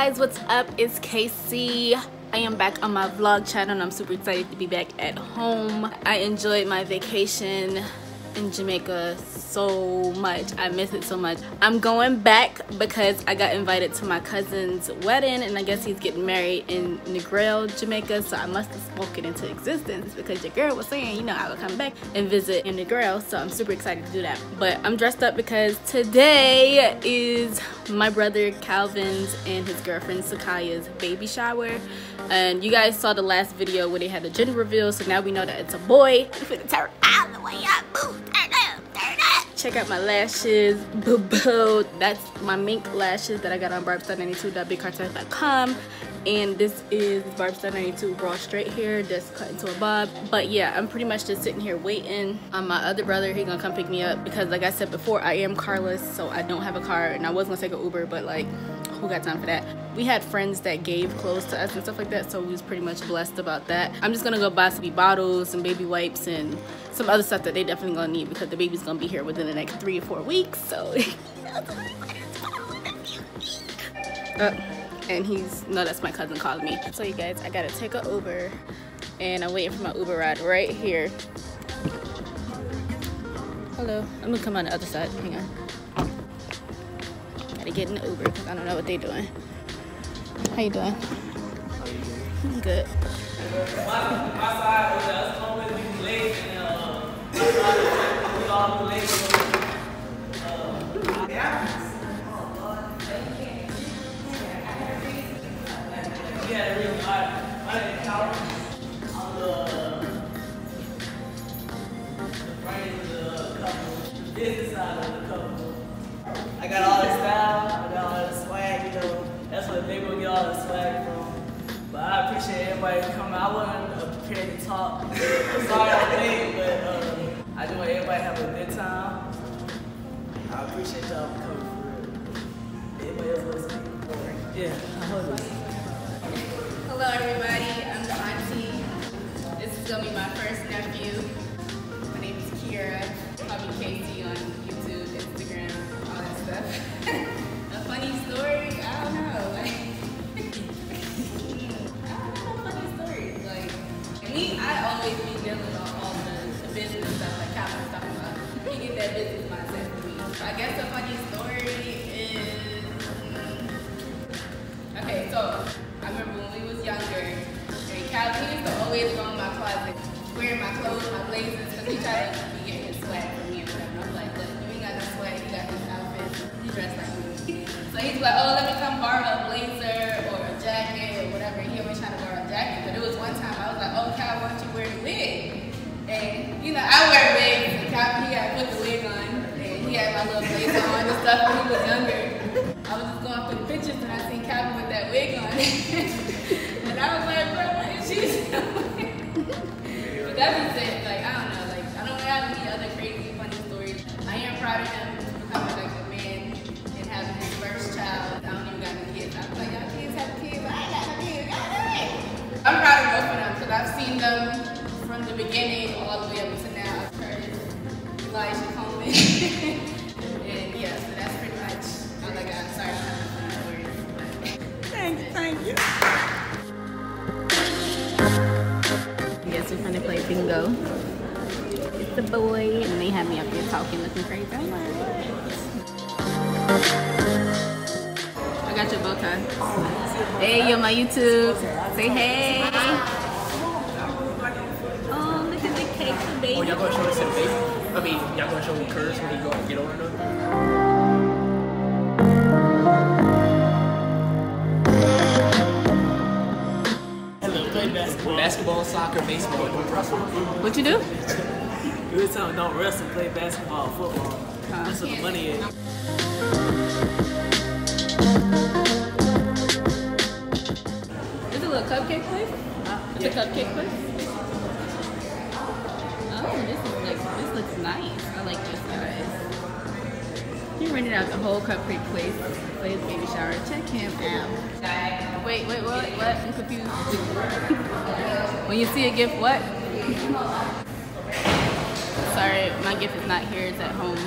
guys what's up? It's Kaysie I am back on my vlog channel and I'm super excited to be back at home. I enjoyed my vacation in Jamaica so much. I miss it so much. I'm going back because I got invited to my cousin's wedding and I guess he's getting married in Negril Jamaica so I must have spoken into existence because your girl was saying you know I would come back and visit in Negril so I'm super excited to do that. But I'm dressed up because today is my brother Calvin's and his girlfriend Sakaya's baby shower. And you guys saw the last video where they had the gender reveal so now we know that it's a boy. Turn all the way up check out my lashes. Boo boo. That's my mink lashes that i got on barbzstyle92.bigcartel.com and this is barbzstyle92 raw straight hair just cut into a bob. But yeah i'm pretty much just sitting here waiting. On my other brother He's gonna come pick me up because like i said before i am carless so i don't have a car. And i was gonna take an uber but like who got time for that. We had friends that gave clothes to us and stuff like that so we was pretty much blessed about that. I'm just gonna go buy some bottles some baby wipes and some other stuff that they definitely gonna need because the baby's gonna be here within the next three or four weeks so. Uh, and he's no that's my cousin calling me. So you guys i gotta take an uber and i'm waiting for my uber ride right here. Hello i'm gonna come on the other side. Hang on gotta get the uber because i don't know what they're doing. How you doing? I'm good. I got all the style, I got all the swag, you know. That's where they will get all the swag from. But I appreciate everybody coming. I wasn't prepared to talk. Sorry I'm late, but uh, I just want everybody to have a good time. I appreciate y'all coming for real. Anybody else listening? Yeah, I it. Hello everybody, I'm the auntie. This is gonna be my first nephew. My name is Kira. Call me Kaysie on always go in my closet wearing my clothes, my blazers, because he tried to be getting his swag from me or whatever. I'm like, look, you ain't got no swag, you got this outfit, you dress like me. So he's like, oh, let me come borrow a blazer or a jacket or whatever. He always trying to borrow a jacket, but it was one time I was like, oh, Cal, why don't you wear a wig? And, you know, I wear wigs, and Calvin, he had put the wig on, and he had my little blazer on and stuff when he was younger. I was just going through the pictures and I seen Calvin with that wig on. that being said, like, I don't know, like, I don't have any other crazy, funny stories. I am proud of him becoming like a man and having his first child. I don't even got any kids. I'm like, y'all kids have kids, but I ain't got no kids. I'm proud of both of them because I've seen them from the beginning all the way up bingo. It's a boy, and they have me up here talking, looking crazy. I got your bow tie. Hey, you're my YouTube. Say hey. Oh, look at the cake, the Oh, y'all gonna show us some baby? I mean, y'all gonna show me curves when he go get over basketball. Soccer, baseball, don't wrestle. What you do? We were telling don't wrestle, play basketball, football. That's where the money is. Is it a little cupcake place? It's a cupcake place? Oh, this is like, this looks nice. I like this, guys. He rented out the whole cupcake place for his baby shower. Check him out. Wait, wait, what? What? I'm confused. when you see a gift, what? Sorry, my gift is not here. It's at home.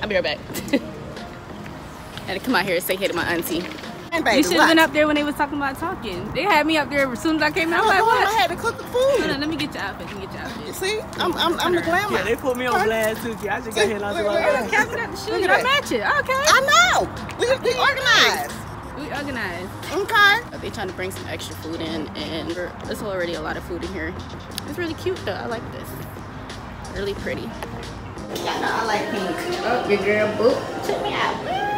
I'll be right back. I had to come out here and say hey to my auntie. And You should have been up there when they was talking about talking. They had me up there as soon as I came out. I was like, I had to cook the Hold food. on, let me get your outfit. Let me get your outfit. You see, I'm, I'm, I'm the glamour. Yeah, they put me on blast too. I just got here and I was Look, like, look, oh. look. Captain got the shoes. Look at Y'all that. match it. Okay. I know. We, we organized. We organized. Okay. They trying to bring some extra food in, and there's already a lot of food in here. It's really cute though. I like this. Really pretty. Y'all know I like pink. Oh, your girl Boop took me out.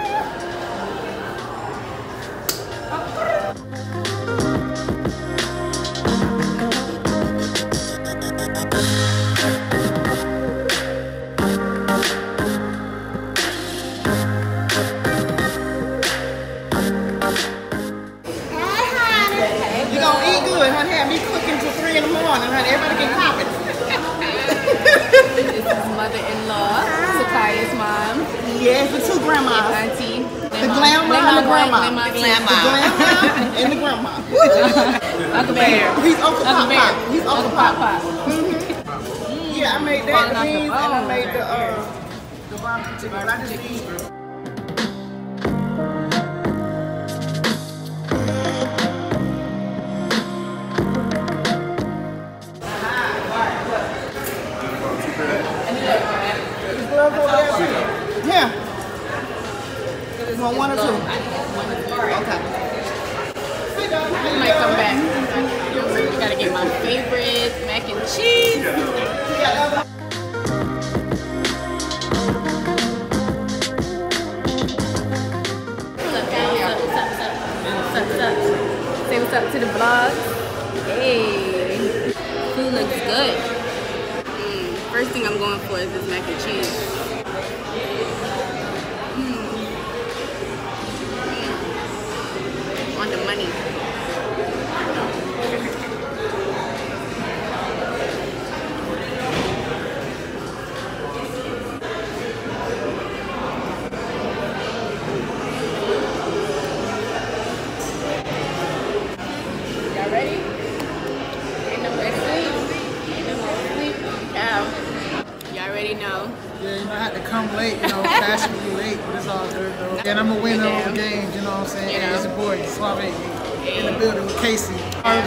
Want one or two? Okay. I might come back. You gotta get my favorite mac and cheese. Up? Say what's up to the vlog. Hey, food looks good. Mm, first thing I'm going for is this mac and cheese.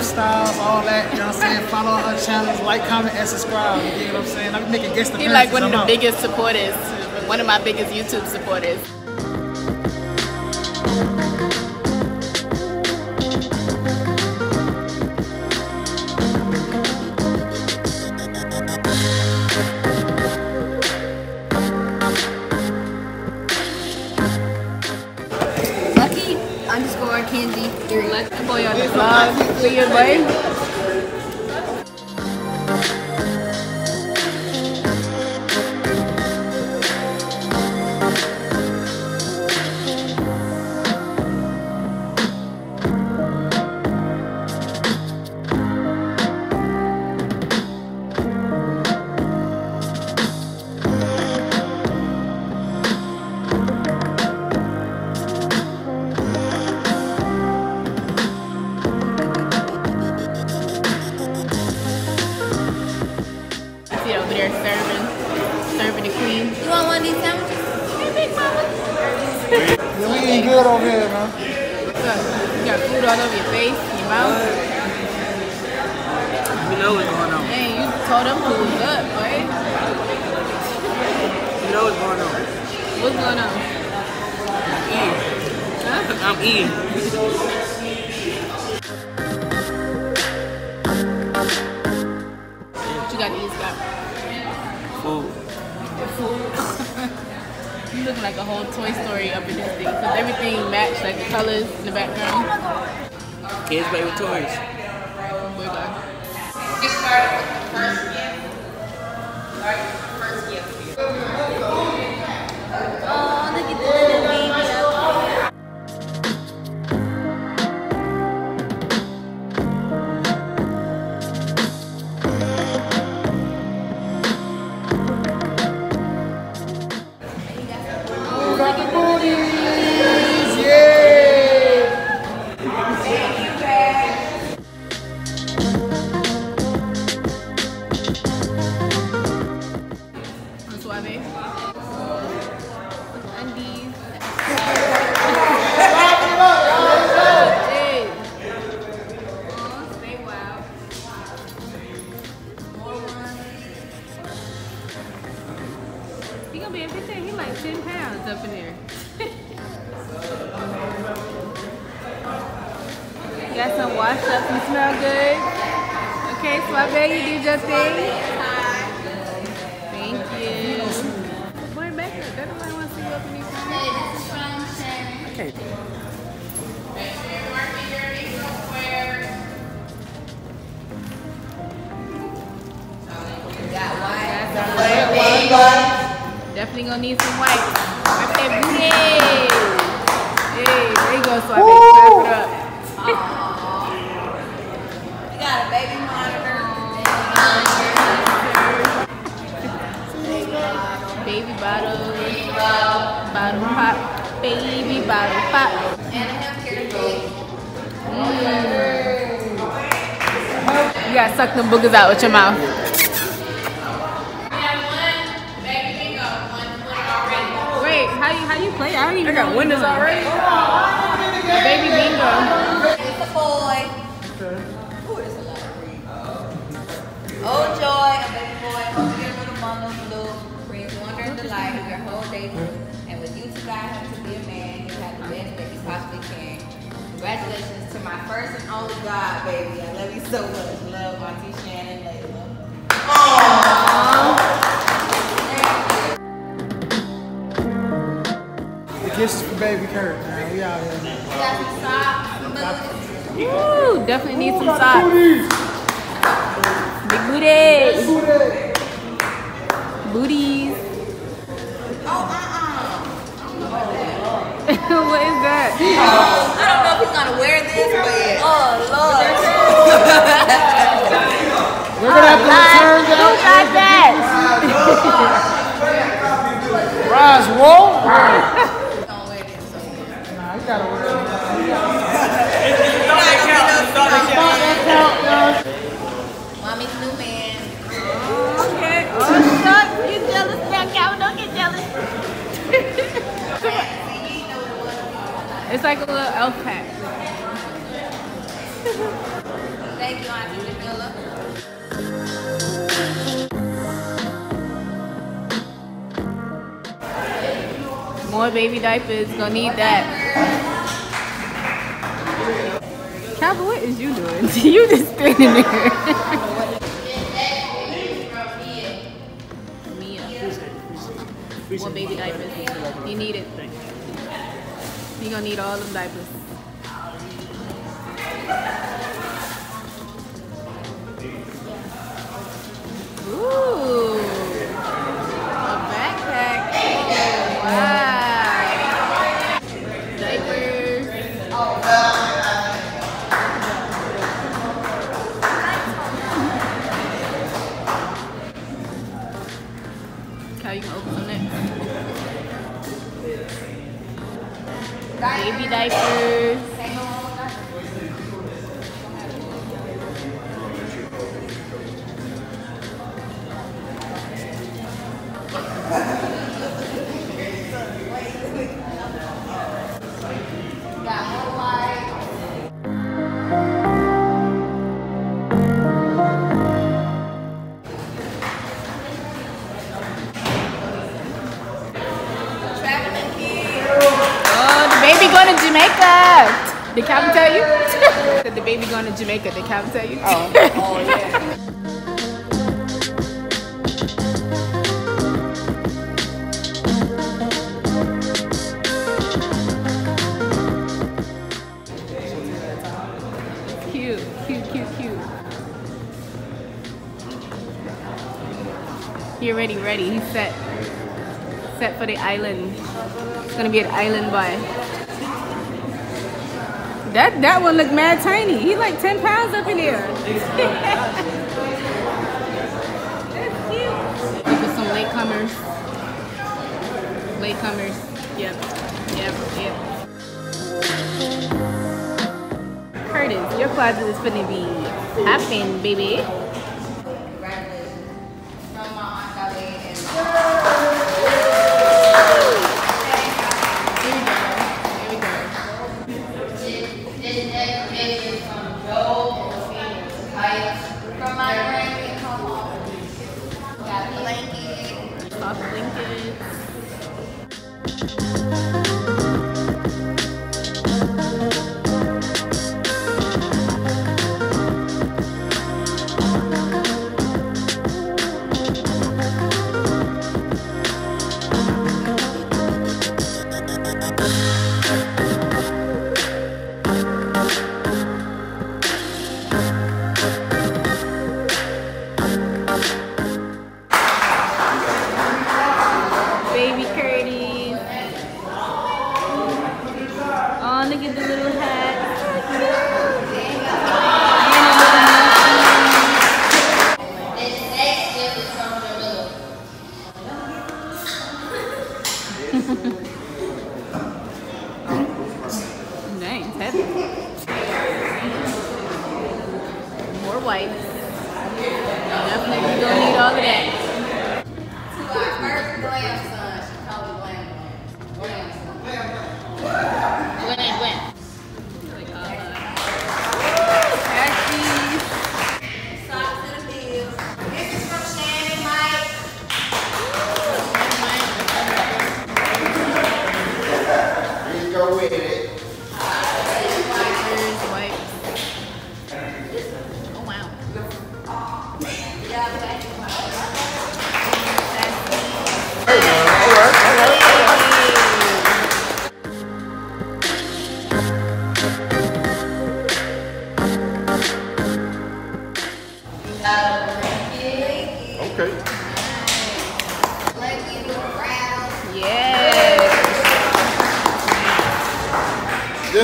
Herb Styles, all that, you know what I'm saying? Follow our channels, like, comment, and subscribe, you get what I'm saying? I'm making guest appearances. He's like one of the biggest supporters, one of my biggest YouTube supporters. Vlog. See you, serving the queen. You want one of these sandwiches? Yeah, we ain't good over here, man. What's? You got food all over your face, your mouth. You know what's going on. Hey, you told them who was up, boy. You know what's going on. What's going on? Huh? I'm eating. What you got to eat, Scott? Food. You look like a whole Toy Story up in this thing, because everything matched, like the colors in the background. Kids play with toys. Oh my God. Oh, He gonna be in 15. He like 10 pounds up in here. Got some washed up and smell good. Okay, so I bet you did your thing. Thank you. Boy, back up. That nobody wants to see you up in these times. Okay. Got wide. Got wide. Definitely gonna need some white. Wipe that booty. Hey, there you go, Swap it. Wrap it up. You got a baby monitor. Baby bottle. Bottle pop. Baby bottle pop. And a healthcare kit. Mm. You gotta suck them boogers out with your mouth. Even I got windows already. Baby bingo. It's a boy. Who is a lot Oh joy, a baby boy. Hope you get a little bundle blue. Brings wonder and delight of your whole day. And with you to guide him to be a man, you have the best that you possibly can. Congratulations to my first and only God, baby. I love you so much. Love, Auntie Shannon The kisses for baby Kurt, man. We out here, man. Got some socks, boots. Woo, definitely need some socks. Big booties. Booties. Oh, uh-uh. what is that? I don't know if he's gonna wear this, but oh lord. We're gonna have to return Who that. got that? Rise, whoa. it's like a little elf pack. Thank you, Auntie Jamila. More baby diapers. Gonna need that. Calvin, what is you doing? you just standing there. Mia. More baby diapers. You're gonna need all them diapers. Going to Jamaica. Did Calvin tell you? Said the baby going to Jamaica. Did Calvin tell you? Oh. Oh yeah. Cute, cute, cute, cute. You're ready, ready. He's set. Set for the island. It's gonna be an island boy. That that one look mad tiny. He like 10 pounds up in here. That's cute. Look at some latecomers. Latecomers. Yep. Yep. Yep. Curtis, your closet is gonna be popping, baby.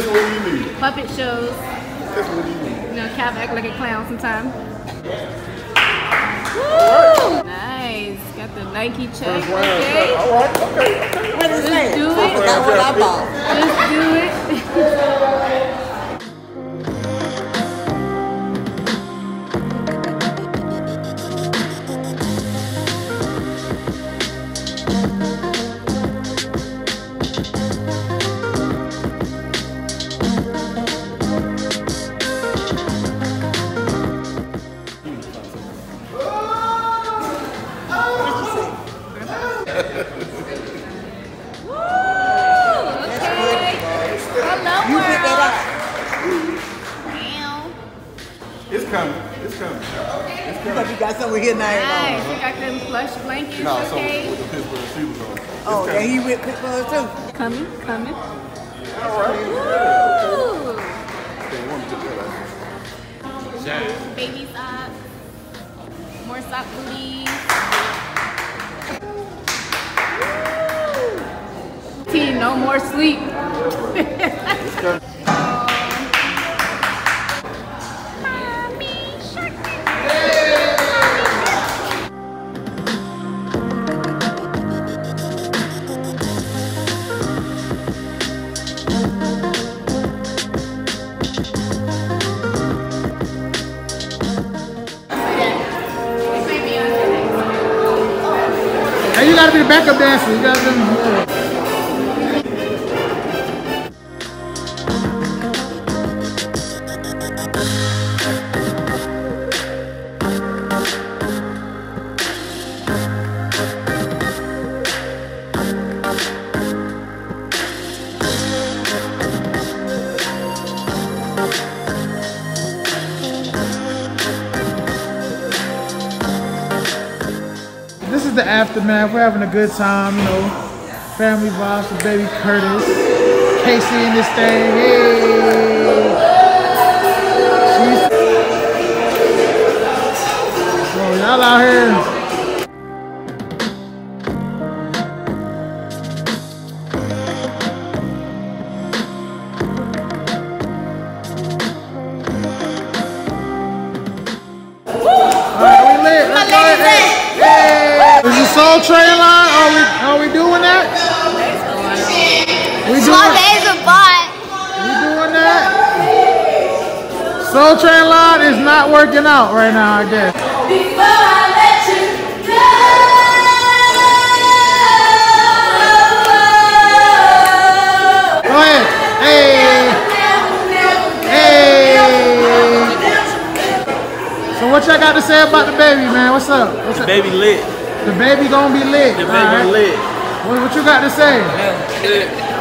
That's what we need. Puppet shows. That's what we need. You know, Cap act like a clown sometimes. Woo! Nice. Got the Nike check. Okay. All right. Okay. Okay. What is Let's do it. forgot what I bought. Let's do it. It's coming. It's coming. Because you got something here now. Nice. We got them plush blankets. No, so with the Pittsburgh Steelers on. it. It's Oh, coming. and he went Pittsburgh too. Coming, coming. All right. Woo! Okay, you want to get that out. Baby socks. More sock booties. T, no more sleep. gotta be the backup dancer. You. Aftermath. We're having a good time, you know. Family vibes with baby Curtis. Kaysie in this thing. Hey. Working out right now, I guess. Go ahead. Hey. Hey. So what y'all got to say about the baby, man? What's up? What's up? Baby lit. The baby gonna be lit. The baby alright? lit. What, what you got to say?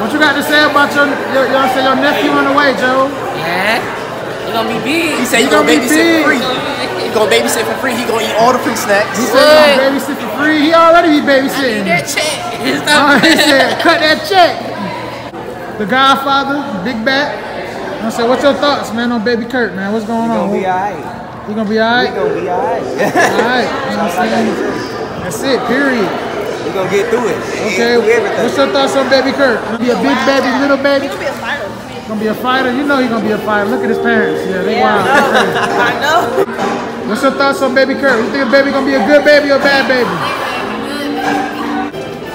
What you got to say about your, your, your, your nephew on the way, Joe? Yeah. You gonna be big. He said he He gonna gonna babysit big. for free. He gonna babysit for free. He gonna eat all the free snacks. He said he gonna babysit for free. He already be babysitting. That check. It's Oh, he said, cut that check. The Godfather, Big Bat. I said, what's your thoughts, man, on Baby Kurt, man? What's going on? Gonna be alright. He gonna be alright? We gonna be alright. Alright, you know what I'm saying? That's it, period. We gonna get through it. Okay, Get through everything. what's your thoughts on Baby Kurt? Gonna be a big baby, little baby? He gonna be a fighter. Gonna be a fighter? You know he's gonna be a fighter. Look at his parents. Yeah, they wild. I know. What's your thoughts on Baby Kurt? You think a baby gonna be a good baby or a bad baby?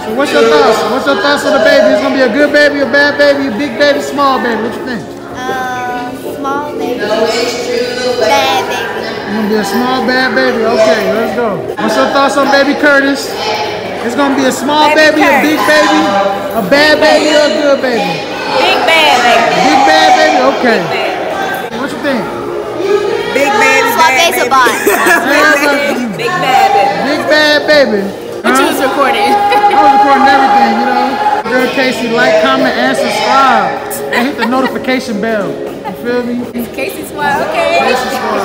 So what's your thoughts? What's your thoughts on the baby? It's gonna be a good baby, a bad baby, a big baby, small baby. What you think? Um, small baby. Bad baby. You gonna be a small bad baby. Okay, let's go. What's your thoughts on baby Curtis? It's gonna be a small baby, a big baby, a bad baby, or a good baby? Bad baby. Big bad baby? Okay. What you think? Big bad is or bot? Big bad baby. Big bad baby. What you was recording? I was recording everything, you know. Girl Kaysie, like, comment, and subscribe. And hit the notification bell. You feel me? Kaysie Swag, okay. Kaysie Squad,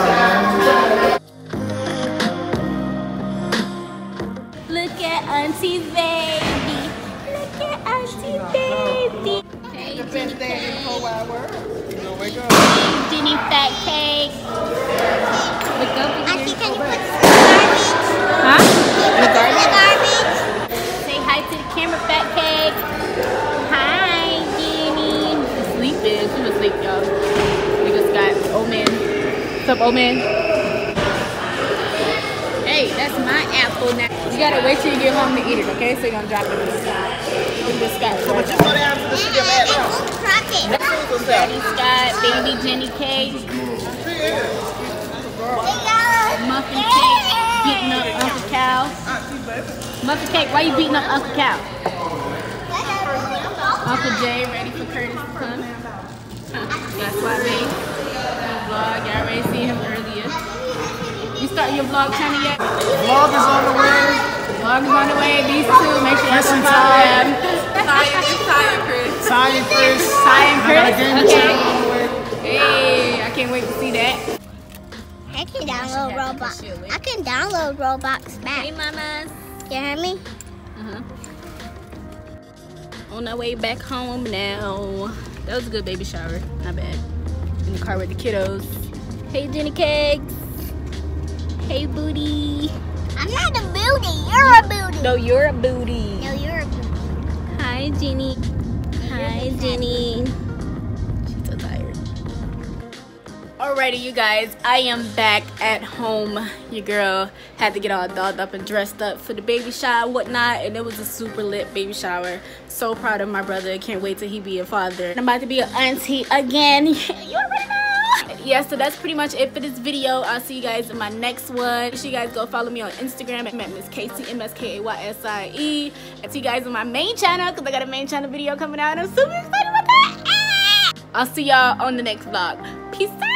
Muffin cake, why you beating up Uncle Cal? Uncle Jay ready for Curtis to come. That's why they vlog. Y'all already seen him earlier. You start your vlog channel yet? Vlog is on the way. Vlog is on the way. These two, make sure you Chris and follow Ty. them. Ty and Chris. Ty and I got a Chris. game Okay. on the way. Hey, I can't wait to see that. I can download Roblox. I can download Roblox back. Hey, mamas. You hear me? Mm-hmm. On our way back home now. That was a good baby shower. Not bad. In the car with the kiddos. Hey, Jenny Cakes. Hey, booty. I'm not a booty. You're a booty. No, you're a booty. No, you're a booty. Hi, Jenny. Hi, Jenny. Alrighty, you guys, I am back at home. Your girl had to get all dolled up and dressed up for the baby shower, whatnot, and it was a super lit baby shower. So proud of my brother. Can't wait till he be a father. I'm about to be an auntie again. you already know. Yeah, so that's pretty much it for this video. I'll see you guys in my next one. Make sure you guys go follow me on Instagram at Miss Kaysie, M-S-K-A-Y-S-I-E. And see you guys on my main channel because I got a main channel video coming out. I'm super excited about that. I'll see y'all on the next vlog. Peace out.